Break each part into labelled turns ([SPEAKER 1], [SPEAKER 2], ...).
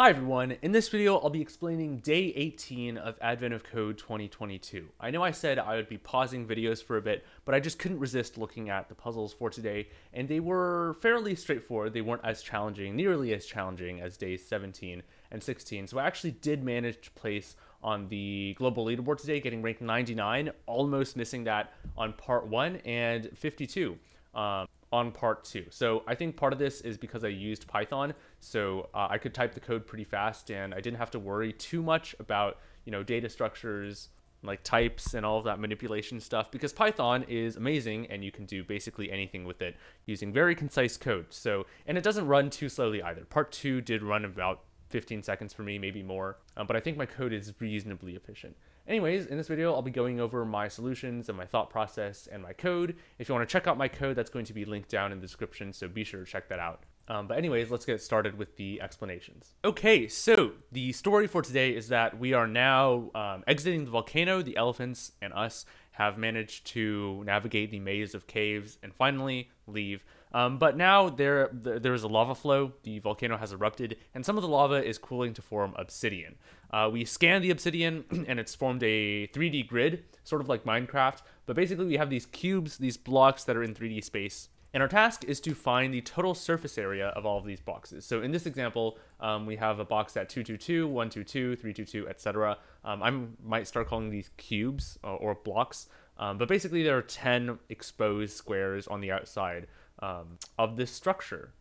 [SPEAKER 1] Hi everyone, in this video I'll be explaining day 18 of Advent of Code 2022. I know I said I would be pausing videos for a bit, but I just couldn't resist looking at the puzzles for today, and they were fairly straightforward. They weren't as challenging, nearly as challenging as days 17 and 16, so I actually did manage to place on the global leaderboard today, getting ranked 99, almost missing that on part 1 and 52. Um, on part two. So I think part of this is because I used Python, so uh, I could type the code pretty fast and I didn't have to worry too much about, you know, data structures, like types and all of that manipulation stuff because Python is amazing and you can do basically anything with it using very concise code. So, and it doesn't run too slowly either. Part two did run about 15 seconds for me, maybe more, um, but I think my code is reasonably efficient. Anyways, in this video, I'll be going over my solutions and my thought process and my code. If you want to check out my code, that's going to be linked down in the description, so be sure to check that out. Um, but anyways, let's get started with the explanations. Okay, so the story for today is that we are now um, exiting the volcano. The elephants and us have managed to navigate the maze of caves and finally leave. Um, but now there there is a lava flow. The volcano has erupted, and some of the lava is cooling to form obsidian. Uh, we scan the obsidian, and it's formed a 3D grid, sort of like Minecraft. But basically, we have these cubes, these blocks that are in 3D space. And our task is to find the total surface area of all of these boxes. So in this example, um, we have a box at 222, 122, 322, etc. Um, I might start calling these cubes uh, or blocks. Um, but basically, there are 10 exposed squares on the outside um, of this structure.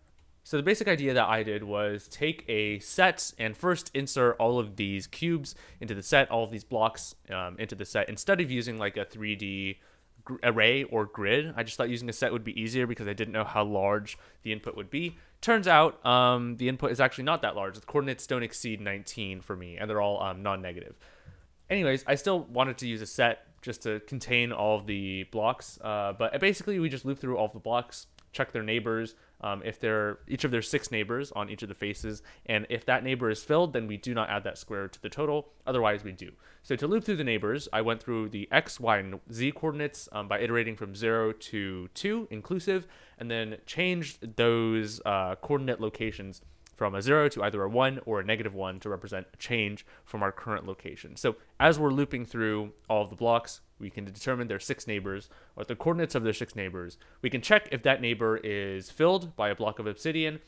[SPEAKER 1] So the basic idea that I did was take a set and first insert all of these cubes into the set, all of these blocks um, into the set, instead of using like a 3D array or grid. I just thought using a set would be easier because I didn't know how large the input would be. Turns out um, the input is actually not that large. The coordinates don't exceed 19 for me, and they're all um, non-negative. Anyways, I still wanted to use a set just to contain all the blocks, uh, but basically we just loop through all the blocks, check their neighbors, um, if they're each of their six neighbors on each of the faces, and if that neighbor is filled, then we do not add that square to the total. Otherwise, we do. So to loop through the neighbors, I went through the x, y, and z coordinates um, by iterating from zero to two inclusive, and then changed those uh, coordinate locations from a 0 to either a 1 or a negative 1 to represent a change from our current location. So as we're looping through all of the blocks, we can determine their six neighbors or the coordinates of their six neighbors. We can check if that neighbor is filled by a block of obsidian.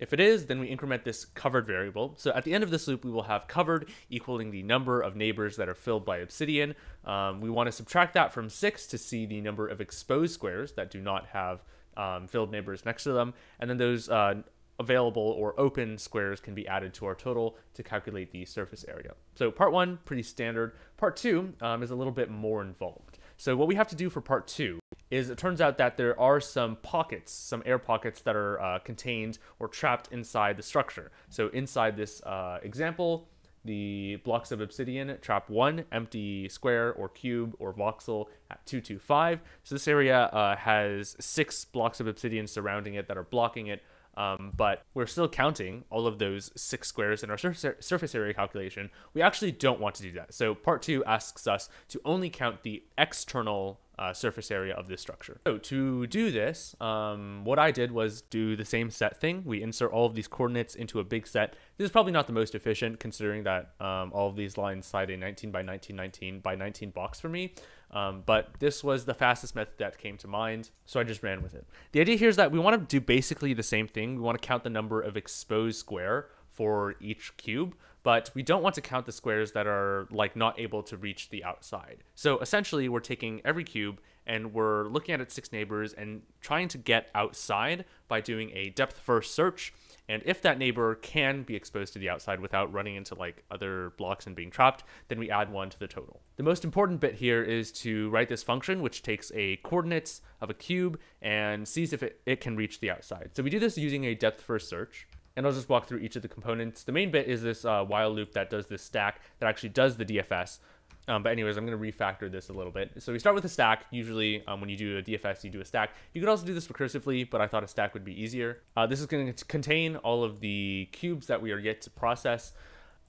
[SPEAKER 1] If it is, then we increment this covered variable. So at the end of this loop, we will have covered equaling the number of neighbors that are filled by obsidian. Um, we want to subtract that from 6 to see the number of exposed squares that do not have um, filled neighbors next to them. And then those uh, available or open squares can be added to our total to calculate the surface area. So part one, pretty standard. Part two um, is a little bit more involved. So what we have to do for part two is it turns out that there are some pockets, some air pockets that are uh, contained or trapped inside the structure. So inside this uh, example, the blocks of obsidian trap one empty square or cube or voxel at 225. So this area uh, has six blocks of obsidian surrounding it that are blocking it um, but we're still counting all of those six squares in our surface area calculation. We actually don't want to do that. So part two asks us to only count the external uh, surface area of this structure. So to do this, um, what I did was do the same set thing. We insert all of these coordinates into a big set. This is probably not the most efficient considering that um, all of these lines cite a 19 by 19, 19 by 19 box for me. Um, but this was the fastest method that came to mind, so I just ran with it. The idea here is that we want to do basically the same thing. We want to count the number of exposed square for each cube, but we don't want to count the squares that are like not able to reach the outside. So essentially we're taking every cube and we're looking at its six neighbors and trying to get outside by doing a depth first search. And if that neighbor can be exposed to the outside without running into like other blocks and being trapped, then we add one to the total. The most important bit here is to write this function, which takes a coordinates of a cube and sees if it, it can reach the outside. So we do this using a depth first search and I'll just walk through each of the components. The main bit is this uh, while loop that does this stack that actually does the DFS. Um, but anyways, I'm going to refactor this a little bit. So we start with a stack. Usually um, when you do a DFS, you do a stack. You could also do this recursively, but I thought a stack would be easier. Uh, this is going to contain all of the cubes that we are yet to process.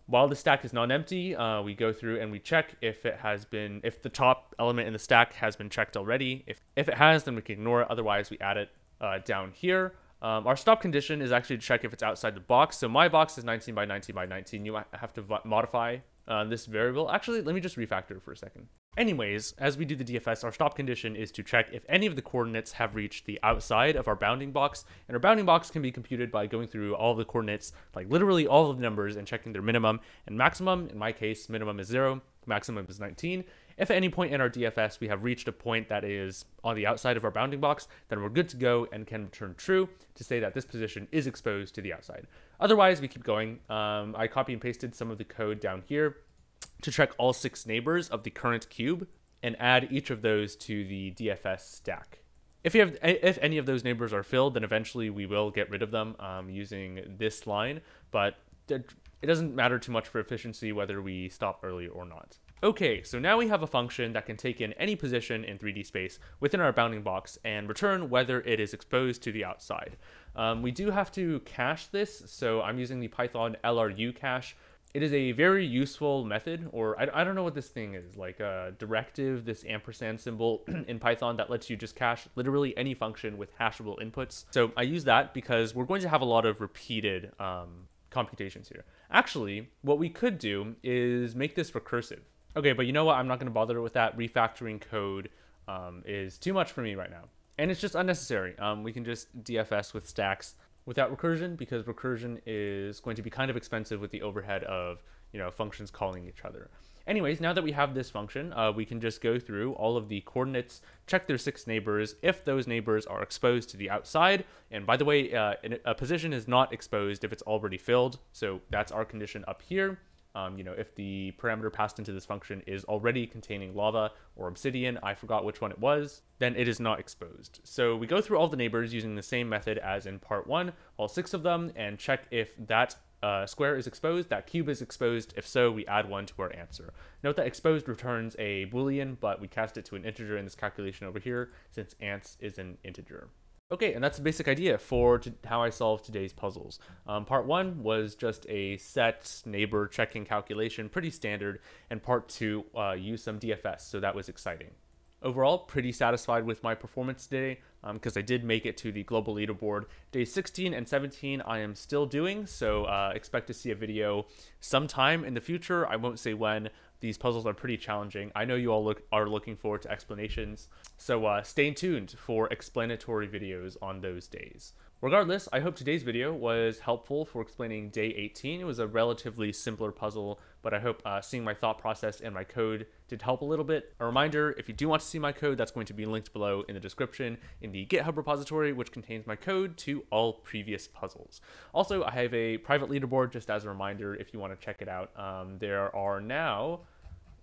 [SPEAKER 1] While the stack is non-empty, uh, we go through and we check if it has been, if the top element in the stack has been checked already. If, if it has, then we can ignore it. Otherwise, we add it uh, down here. Um, our stop condition is actually to check if it's outside the box. So my box is 19 by 19 by 19. You have to modify uh, this variable. Actually, let me just refactor for a second. Anyways, as we do the DFS, our stop condition is to check if any of the coordinates have reached the outside of our bounding box. And our bounding box can be computed by going through all the coordinates, like literally all of the numbers, and checking their minimum and maximum. In my case, minimum is 0, maximum is 19. If at any point in our DFS we have reached a point that is on the outside of our bounding box, then we're good to go and can return true to say that this position is exposed to the outside. Otherwise, we keep going. Um, I copy and pasted some of the code down here to check all six neighbors of the current cube and add each of those to the DFS stack. If you have, if any of those neighbors are filled, then eventually we will get rid of them um, using this line, but it doesn't matter too much for efficiency whether we stop early or not. Okay, so now we have a function that can take in any position in 3D space within our bounding box and return whether it is exposed to the outside. Um, we do have to cache this, so I'm using the Python LRU cache it is a very useful method, or I, I don't know what this thing is, like a directive, this ampersand symbol in Python that lets you just cache literally any function with hashable inputs. So I use that because we're going to have a lot of repeated um, computations here. Actually, what we could do is make this recursive. Okay, but you know what? I'm not going to bother with that. Refactoring code um, is too much for me right now. And it's just unnecessary. Um, we can just DFS with stacks without recursion because recursion is going to be kind of expensive with the overhead of you know functions calling each other. Anyways, now that we have this function, uh, we can just go through all of the coordinates, check their six neighbors, if those neighbors are exposed to the outside. And by the way, uh, a position is not exposed if it's already filled. So that's our condition up here. Um, you know, if the parameter passed into this function is already containing lava or obsidian, I forgot which one it was, then it is not exposed. So we go through all the neighbors using the same method as in part one, all six of them, and check if that uh, square is exposed, that cube is exposed. If so, we add one to our answer. Note that exposed returns a boolean, but we cast it to an integer in this calculation over here since ants is an integer. Okay, and that's the basic idea for how I solved today's puzzles. Um, part one was just a set neighbor checking calculation, pretty standard, and part two uh, used some DFS, so that was exciting. Overall, pretty satisfied with my performance today because um, I did make it to the global leaderboard. Day 16 and 17 I am still doing, so uh, expect to see a video sometime in the future. I won't say when, these puzzles are pretty challenging. I know you all look, are looking forward to explanations, so uh, stay tuned for explanatory videos on those days. Regardless, I hope today's video was helpful for explaining day 18. It was a relatively simpler puzzle, but I hope uh, seeing my thought process and my code did help a little bit. A reminder, if you do want to see my code, that's going to be linked below in the description in the GitHub repository, which contains my code to all previous puzzles. Also, I have a private leaderboard, just as a reminder, if you want to check it out. Um, there are now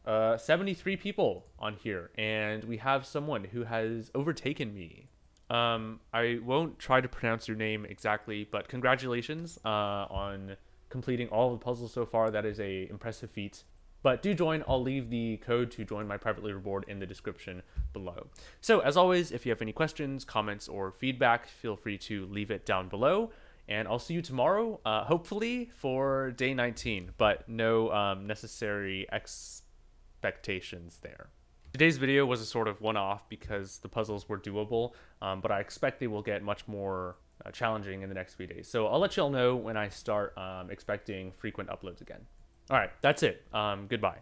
[SPEAKER 1] uh, 73 people on here, and we have someone who has overtaken me um, I won't try to pronounce your name exactly, but congratulations uh, on completing all the puzzles so far. That is a impressive feat. But do join. I'll leave the code to join my private leaderboard in the description below. So as always, if you have any questions, comments, or feedback, feel free to leave it down below. And I'll see you tomorrow, uh, hopefully for day 19, but no um, necessary expectations there. Today's video was a sort of one-off because the puzzles were doable, um, but I expect they will get much more uh, challenging in the next few days. So I'll let you all know when I start um, expecting frequent uploads again. All right, that's it. Um, goodbye.